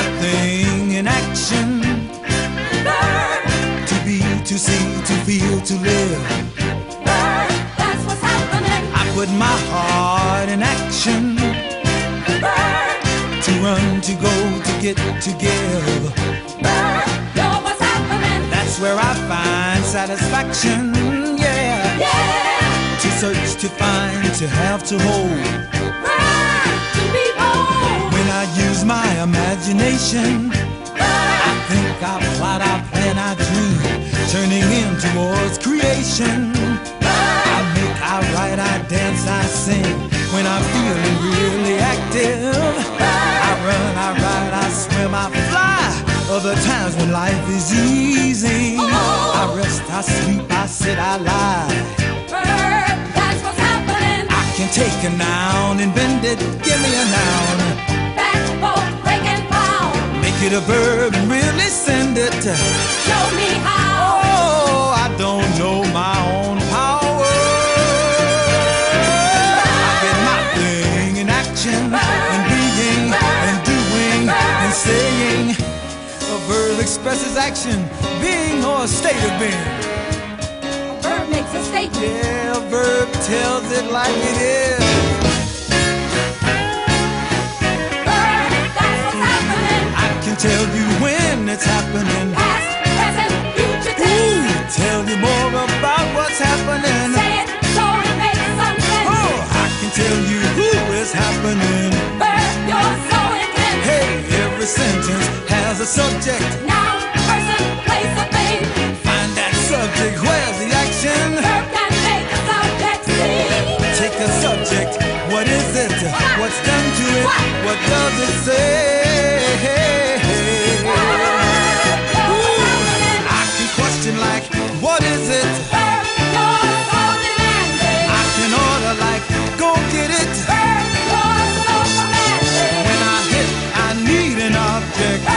nothing thing in action. To be, to see, to feel, to live. That's what's happening. I put my heart in action. To run, to go, to get, to give. What's happening. That's where I find satisfaction. Yeah. Yeah. To search, to find, to have, to hold. Imagination, Verb, think I plot, I plan, I dream, turning in towards creation. I make, I write, I dance, I sing. When I'm feeling really active, I run, I ride, I swim, I fly. Other times when life is easy, I rest, I sleep, I sit, I lie. verb, that's what's happening. I can take a noun and bend it, give me a noun. It a verb and really send it. Show me how. Oh, I don't know my own power. I get my thing in action, and being, and doing, and saying. A verb expresses action, being, or a state of being. A verb makes a statement. Yeah, a verb tells it like it is. Tell you when it's happening. Past, present, future Ooh, tense. tell you more about what's happening. Say it so it makes some sense. Oh, I can tell you who is happening. Verb, you're so intense. Hey, every sentence has a subject. Noun, person, place, or thing. Find that subject, where's the action? Verb can make a subject sing. Take a subject, what is it? What's done to it? What does it say? check